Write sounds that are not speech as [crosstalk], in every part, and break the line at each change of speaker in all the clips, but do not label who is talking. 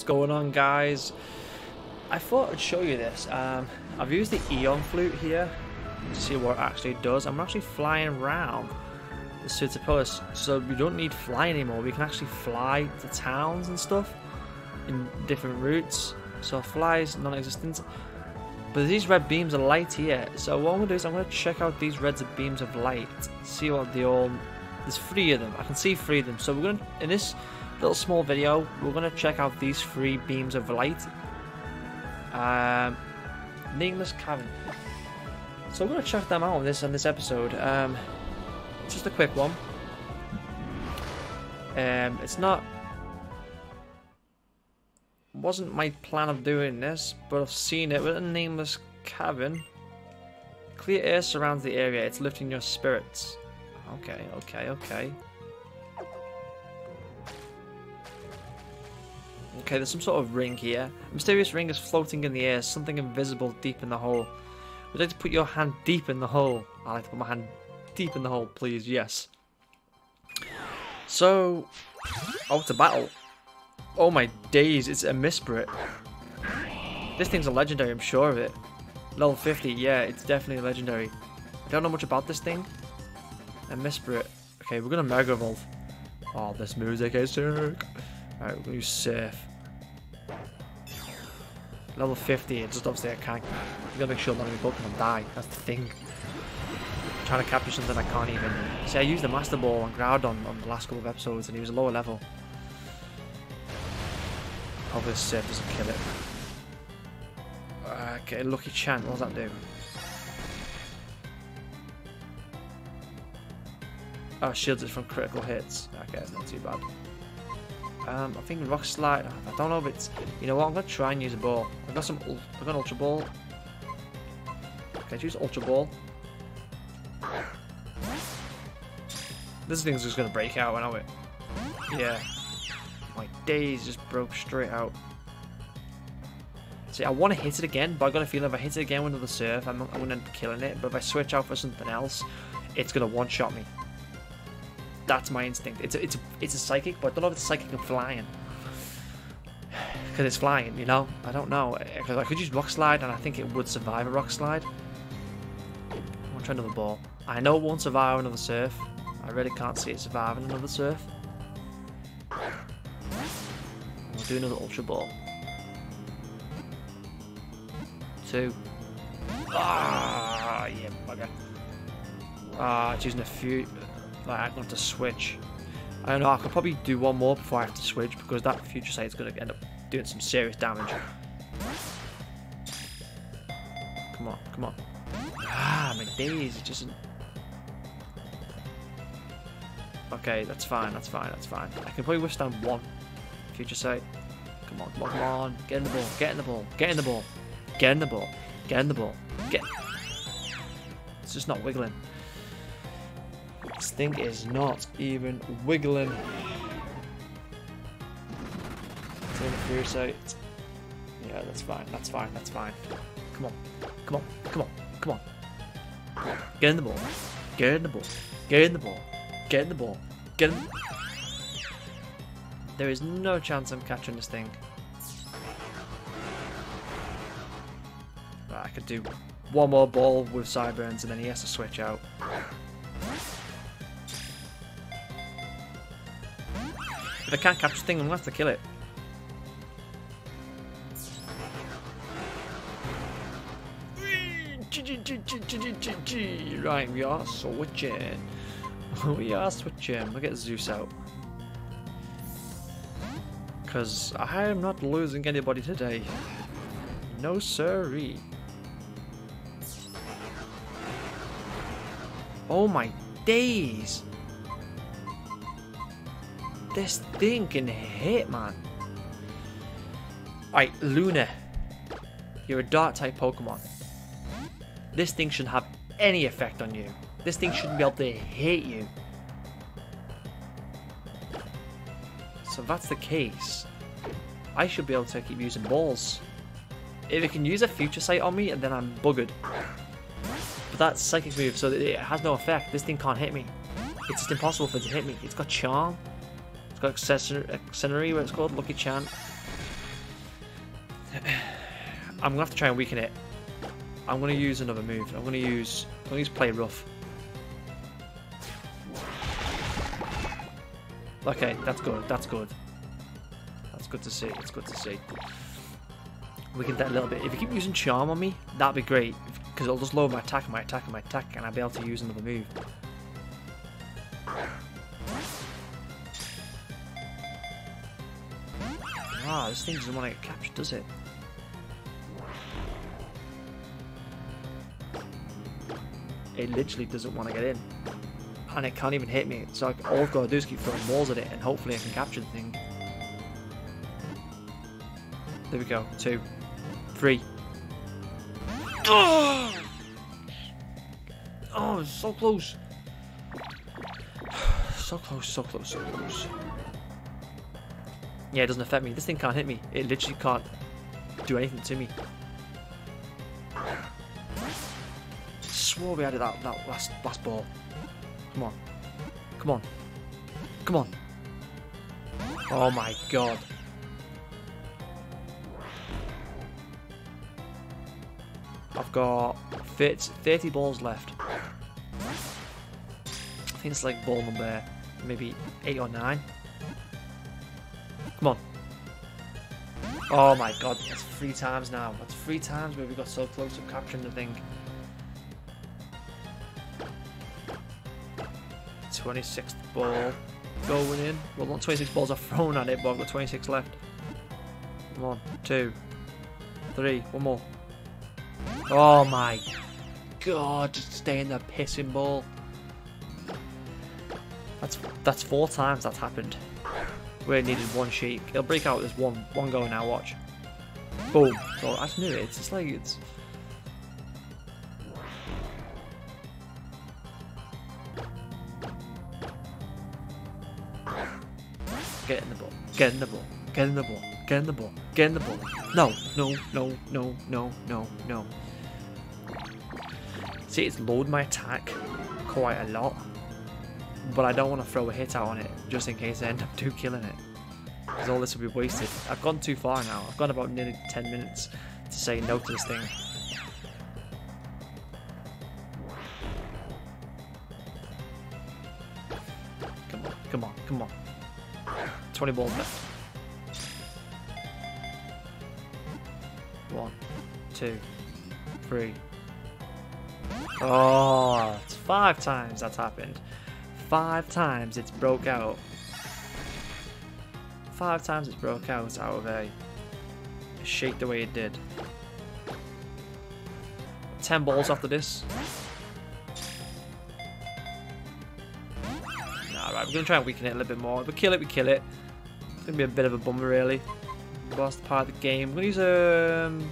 What's going on guys? I thought I'd show you this. Um, I've used the Eon Flute here to see what it actually does. I'm actually flying around the Pseudopolis, so we don't need fly anymore. We can actually fly to towns and stuff in different routes. So fly is non-existent. But these red beams of light here. So what I'm to do is I'm to check out these red beams of light. See what they all... There's three of them. I can see three of them. So we're to... In this little small video, we're going to check out these three beams of light. Um, Nameless Cavern. So we're going to check them out in this, in this episode. Um, just a quick one. Um, it's not wasn't my plan of doing this, but I've seen it with a nameless cavern. Clear air surrounds the area, it's lifting your spirits. Okay, okay, okay. Okay, there's some sort of ring here. A mysterious ring is floating in the air, something invisible deep in the hole. Would you like to put your hand deep in the hole? I like to put my hand deep in the hole, please, yes. So, out to battle. Oh my days, it's a Mesprit. This thing's a legendary, I'm sure of it. Level 50, yeah, it's definitely legendary. I don't know much about this thing. A Mesprit. Okay, we're gonna Mega Evolve. Oh, this music is sick. Alright, we're gonna use Surf. Level 50, it's just obviously I can't. You gotta make sure none of your Pokemon die. That's the thing. I'm trying to capture something I can't even. See, I used the Master Ball on Groudon on the last couple of episodes and he was a lower level. Hope this surf doesn't kill it. Uh, okay, lucky chant, what does that do? Oh, shields it from critical hits. Okay, not too bad. Um, I think rock slide. I don't know if it's. You know what? I'm gonna try and use a ball. I've got some. I've got an ultra ball. Okay, use ultra ball. This thing's just gonna break out, I know it. Yeah. My days just broke straight out. See, I want to hit it again, but I got a feeling if I hit it again with another surf, I'm, I'm to end up killing it. But if I switch out for something else, it's to one-shot me. That's my instinct. It's a, it's a, it's a psychic, but I don't know if it's psychic of flying. Because it's flying, you know? I don't know. Because I could use rock slide, and I think it would survive a rock slide. I'm going to try another ball. I know it won't survive another surf. I really can't see it surviving another surf. We'll do another Ultra Ball. Two. Ah, yeah, bugger. Ah, it's using a few. Like, I'm going to switch. I don't know, I could probably do one more before I have to switch because that future sight is going to end up doing some serious damage. Come on, come on. Ah, my days, it just... Okay, that's fine, that's fine, that's fine. I can probably withstand one future sight. Come on, come on, come on. Get in the ball, get in the ball, get in the ball. Get in the ball, get in the ball. Get... It's just not wiggling. This thing is not even wiggling. In future sight. Yeah, that's fine, that's fine, that's fine. Come on, come on, come on, come on. Get in the ball. Get in the ball. Get in the ball. Get in the ball. Get in. There is no chance I'm catching this thing. Right, I could do one more ball with Sideburns and then he has to switch out. If I can't catch the thing, I'm going to have to kill it. Right, we are switching. [laughs] we are switching. We'll get Zeus out. Because I am not losing anybody today. No siree. Oh my days! This thing can hit, man. Alright, Luna. You're a dark type Pokemon. This thing shouldn't have any effect on you. This thing shouldn't be able to hit you. So if that's the case, I should be able to keep using balls. If it can use a future sight on me, and then I'm buggered. But that's psychic move, so it has no effect. This thing can't hit me. It's just impossible for it to hit me. It's got charm. Got accessory, what it's called, Lucky Chant. I'm gonna have to try and weaken it. I'm gonna use another move. I'm gonna use I'm gonna use play rough. Okay, that's good. That's good. That's good to see. It's good to see. We can that a little bit. If you keep using charm on me, that'd be great. Because it'll just lower my attack my attack my attack, and I'll be able to use another move. Ah, this thing doesn't want to get captured, does it? It literally doesn't want to get in. And it can't even hit me. So all I've got to do is keep throwing walls at it, and hopefully I can capture the thing. There we go. Two. Three. Oh, oh [sighs] so close. So close, so close, so close. Yeah, it doesn't affect me. This thing can't hit me. It literally can't do anything to me. Swore we had that, that last, last ball. Come on. Come on. Come on. Oh my god. I've got 30 balls left. I think it's like ball number maybe 8 or 9. Oh my god, that's three times now. That's three times where we got so close to capturing the thing. 26th ball going in. Well, not 26 balls are thrown at it, but I've got 26 left. Come on, two, three, one more. Oh my god, just stay in the pissing ball. That's that's four times that's happened. It needed one shake. It'll break out this one one go now, watch. Boom. So I just knew it. It's just like it's Get in the ball. Get in the ball. Get in the ball. Get in the ball. Get in the ball. No, no, no, no, no, no, no. See, it's lowered my attack quite a lot. But I don't want to throw a hit out on it, just in case I end up [laughs] do killing it. Because all this will be wasted. I've gone too far now. I've gone about nearly 10 minutes to say no to this thing. Come on, come on, come on. 20 balls left. One, two, three. Oh, it's five times that's happened. Five times it's broke out. Five times it's broke out out of a shake the way it did. Ten balls after this. Alright, we're going to try and weaken it a little bit more. If we kill it, we kill it. It's going to be a bit of a bummer, really. Last part of the game. We're going to use a... Um,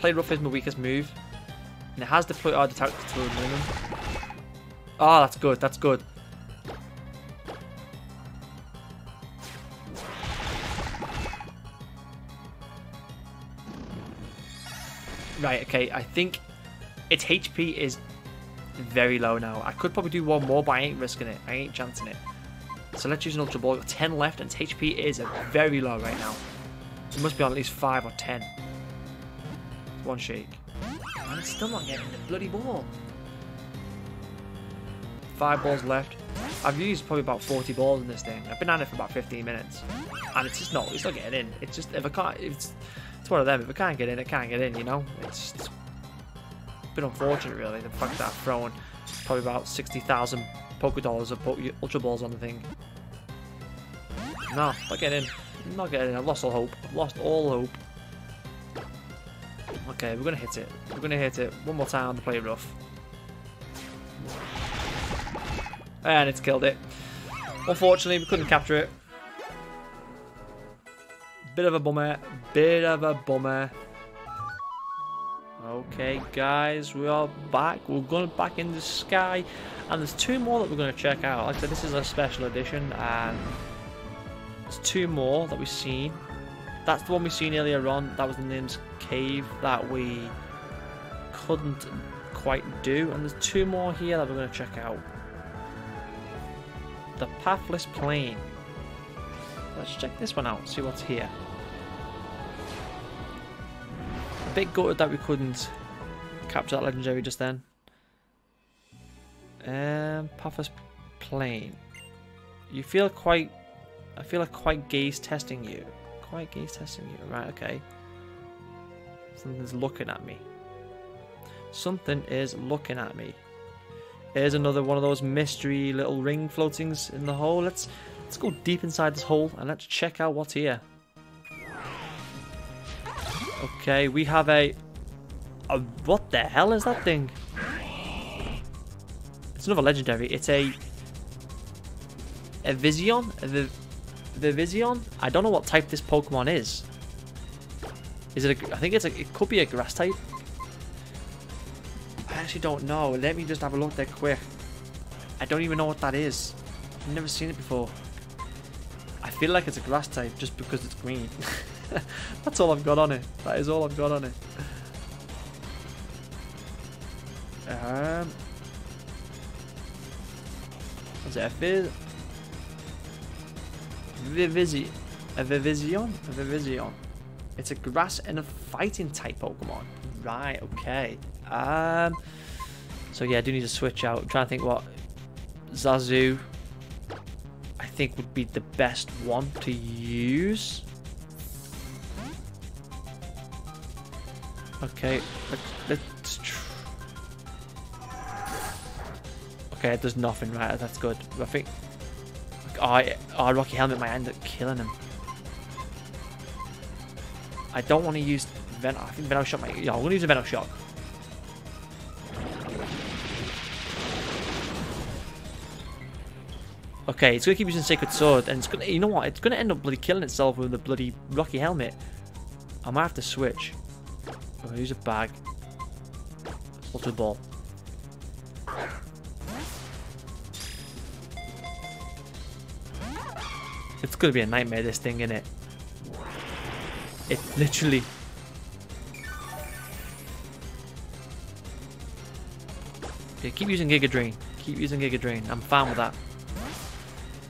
play rough is my weakest move. And it has deployed our detector to a minimum. Oh, that's good. That's good. Right, okay. I think its HP is very low now. I could probably do one more, but I ain't risking it. I ain't chancing it. So let's use an Ultra Ball. 10 left, and its HP is a very low right now. It must be on at least 5 or 10. One shake. And it's still not getting the bloody ball. Five balls left. I've used probably about 40 balls in this thing. I've been at it for about 15 minutes. And it's just not, it's not getting in. It's just, if I can't, it's, it's one of them. If I can't get in, it can't get in, you know? It's, it's bit unfortunate, really, the fact that I've thrown probably about 60,000 Poké Dollars of Ultra Balls on the thing. No, not getting in. Not getting in. I've lost all hope. I've lost all hope. Okay, we're going to hit it. We're going to hit it one more time to play rough. And it's killed it. Unfortunately, we couldn't capture it. Bit of a bummer. Bit of a bummer. Okay, guys, we are back. We're going back in the sky. And there's two more that we're going to check out. Like I said, this is a special edition. And there's two more that we've seen. That's the one we seen earlier on. That was the Nim's Cave that we couldn't quite do. And there's two more here that we're going to check out. The Pathless Plain. Let's check this one out, see what's here. A bit gutted that we couldn't capture that legendary just then. Um, Pathless Plain. You feel quite... I feel like quite gaze testing you. Quite gaze testing you. Right, okay. Something's looking at me. Something is looking at me. Here's another one of those mystery little ring floatings in the hole. Let's let's go deep inside this hole and let's check out what's here. Okay, we have a, a what the hell is that thing? It's another legendary. It's a a Vision? The the Vision? I don't know what type this Pokemon is. Is it a, I think it's a, it could be a grass type. I actually don't know. Let me just have a look there quick. I don't even know what that is. I've never seen it before. Feel like it's a grass type just because it's green. [laughs] That's all I've got on it. That is all I've got on it. Um, is it a Viz? Vivisi a Vivizion? A Vivizion. It's a grass and a fighting type Pokemon. Right, okay. Um, so yeah, I do need to switch out. I'm trying to think what Zazu think would be the best one to use. Okay, let's Okay, it does nothing, right? That's good. I think. Oh, oh, Rocky Helmet might end up killing him. I don't want to use Vent. I think Venoshock might. Yeah, I'm going to use a Venoshock. Okay, it's going to keep using Sacred Sword, and it's going to, you know what? It's going to end up bloody killing itself with the bloody Rocky Helmet. I might have to switch. Oh, use a bag. Ultra Ball. It's going to be a nightmare, this thing, isn't it? It literally... Okay, keep using Giga Drain. Keep using Giga Drain. I'm fine with that.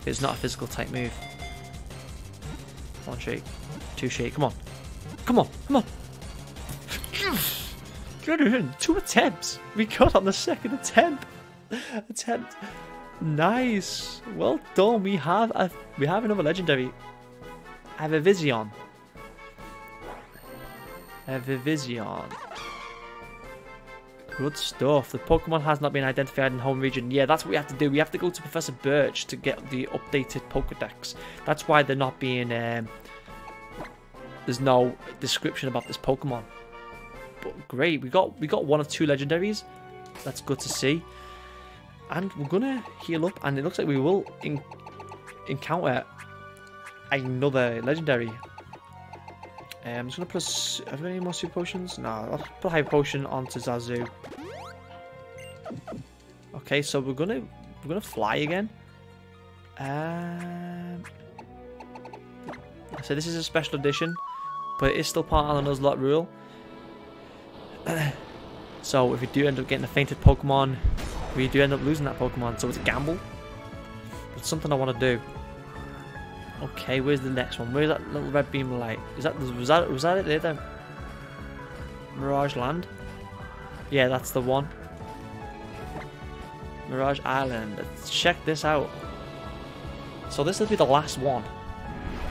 It's not a physical type move. One shake. Two shake. Come on. Come on. Come on. [laughs] Good. Two attempts. We got on the second attempt. attempt. Nice. Well done. We have a we have another legendary. I have a Vision. A Vivizion. Good stuff. The Pokemon has not been identified in Hoenn region. Yeah, that's what we have to do. We have to go to Professor Birch to get the updated Pokedex. That's why they're not being... Um, there's no description about this Pokemon. But great, we got we got one of two legendaries. That's good to see. And we're gonna heal up, and it looks like we will encounter another legendary. Um, I'm just gonna put. Have we any more super potions? No, I'll put a high potion onto Zazu. Okay, so we're gonna we're gonna fly again. Um, so this is a special edition, but it is still part of the Nuzlocke rule. [clears throat] so if we do end up getting a fainted Pokemon, we do end up losing that Pokemon. So it's a gamble. It's something I want to do. Okay, where's the next one? Where's that little red beam light? Is that was that was that it there then? Mirage Land? Yeah, that's the one. Mirage Island. Let's check this out. So this will be the last one.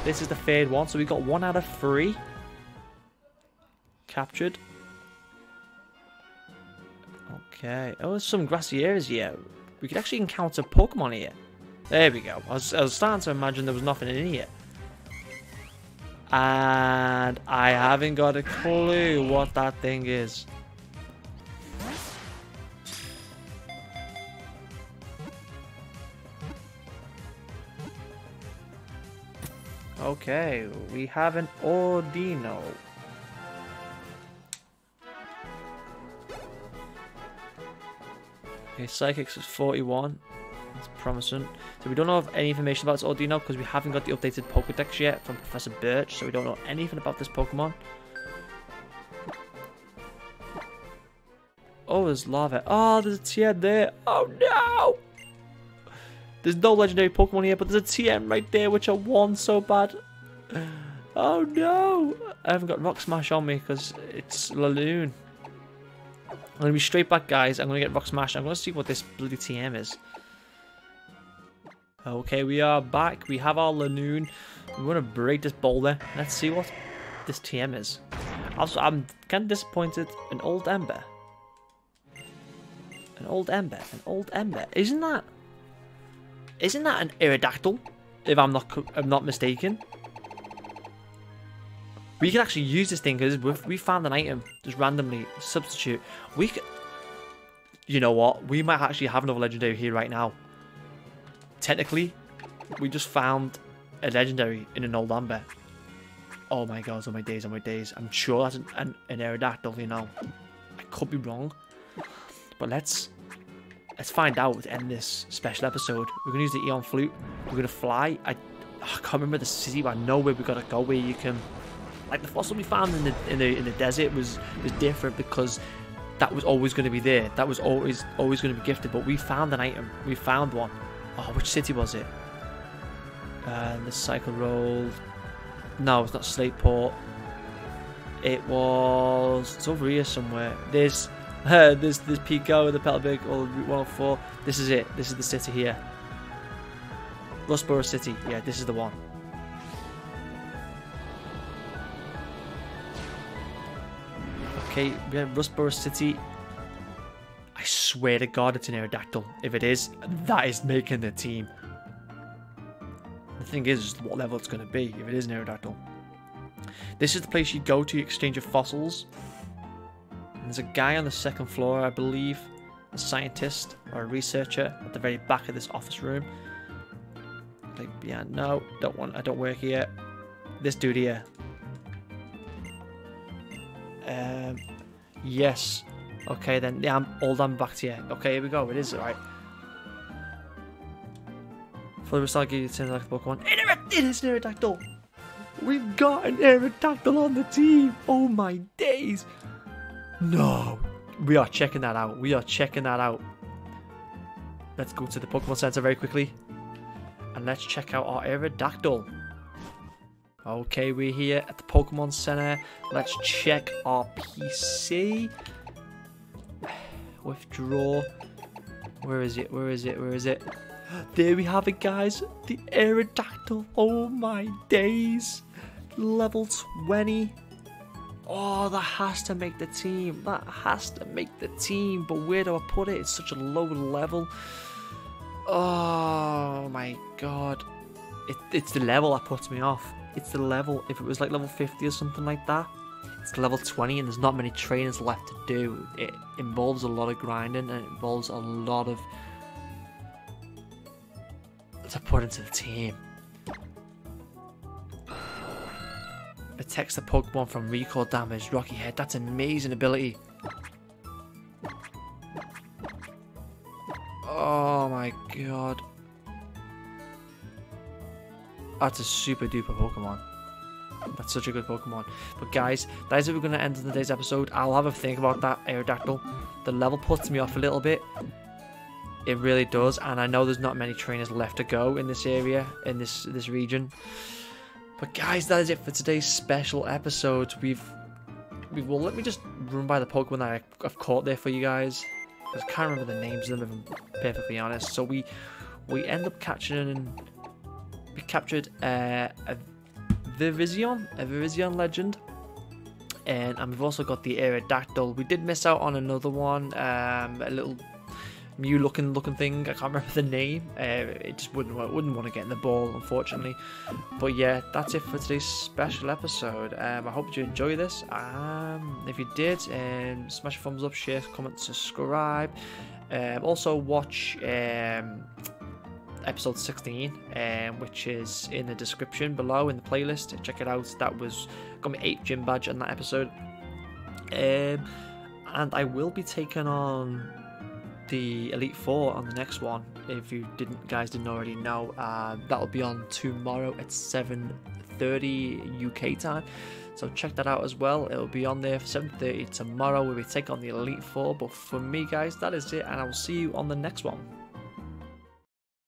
This is the third one, so we got one out of three. Captured. Okay. Oh, there's some grassy areas here. We could actually encounter Pokemon here. There we go. I was, I was starting to imagine there was nothing in here. And I haven't got a clue what that thing is. Okay, we have an Audino. Okay, Psychics is 41. That's promising. So we don't know of any information about this Audino because we haven't got the updated Pokedex yet from Professor Birch, so we don't know anything about this Pokemon. Oh, there's lava. Oh, there's a TM there. Oh no! There's no legendary Pokemon here, but there's a TM right there, which I want so bad. Oh no! I haven't got Rock Smash on me because it's Laloon. I'm going to be straight back, guys. I'm going to get Rock Smash. I'm going to see what this bloody TM is. Okay, we are back. We have our Lanoon. We want to break this boulder. Let's see what this TM is. Also, I'm kind of disappointed. An old Amber. An old Amber. An old Amber. Isn't that... Isn't that an Aerodactyl? If I'm not, I'm not mistaken. We can actually use this thing because we found an item just randomly substitute. We could, you know what? We might actually have another legendary here right now. Technically, we just found a legendary in an old amber. Oh my god, oh my days, oh my days. I'm sure that's an, an, an Aerodactyl, you know. I could be wrong. But let's let's find out in this special episode. We're gonna use the Eon Flute. We're gonna fly. I, I can't remember the city, but I know where we gotta go where you can like the fossil we found in the in the in the desert was was different because that was always going to be there. That was always always going to be gifted. But we found an item. We found one. Oh, which city was it? Uh, the cycle roll. No, it's not Slateport. It was. It's over here somewhere. There's. Uh, there's there's Pico, the Petalburg, or Route 104. This is it. This is the city here. Rustboro City. Yeah, this is the one. Okay, we have Rustboro City. Swear to God it's an Aerodactyl. If it is, that is making the team. The thing is, what level it's going to be if it is an Aerodactyl. This is the place you go to exchange your fossils. And there's a guy on the second floor, I believe, a scientist or a researcher at the very back of this office room. Like, yeah, no, don't want, I don't work here. This dude here, um, yes. Okay, then. Yeah, I'm all done back to you. Okay, here we go. It is right. For the give you the like Pokemon. It is an Aerodactyl! We've got an Aerodactyl on the team! Oh my days! No! We are checking that out. We are checking that out. Let's go to the Pokemon Center very quickly. And let's check out our Aerodactyl. Okay, we're here at the Pokemon Center. Let's check our PC. Withdraw. Where is it? Where is it? Where is it? [gasps] There we have it, guys. The Aerodactyl. Oh my days. Level 20. Oh, that has to make the team. That has to make the team. But where do I put it? It's such a low level. Oh my god. It, it's the level that puts me off it's the level, if it was like level 50 or something like that, it's level 20 and there's not many trainers left to do. It involves a lot of grinding and it involves a lot of to put into the team. Protects the Pokemon from recoil damage, Rocky Head, that's an amazing ability. Oh my god. That's a super duper Pokemon. That's such a good Pokemon. But guys, that is it we're going to end today's episode. I'll have a think about that Aerodactyl. The level puts me off a little bit. It really does. And I know there's not many trainers left to go in this area, in this, this region. But guys, that is it for today's special episode. We've... we well, let me just run by the Pokemon that I've caught there for you guys. I can't remember the names of them, if I'm perfectly honest. So we we end up catching we captured uh, a Virizion, a Virizion legend. And, and we've also got the Aerodactyl. We did miss out on another one, um, a little Mew looking looking thing. I can't [laughs] remember the name. Uh, it just wouldn't wouldn't want to get in the ball, unfortunately. But yeah, that's it for today's special episode. Um, I hope you enjoy this. Um, if you did, um, smash a thumbs up, share, comment, subscribe. Um, also watch um, episode 16, um, which is in the description below in the playlist. Check it out. That was got me eight gym badge on that episode. Um, and I will be taking on the Elite Four on the next one. If you didn't, guys didn't already know, uh, that'll be on tomorrow at 7:30 UK time. So check that out as well. It'll be on there for 7:30 tomorrow where we take on the Elite Four. But for me, guys, that is it, and I will see you on the next one.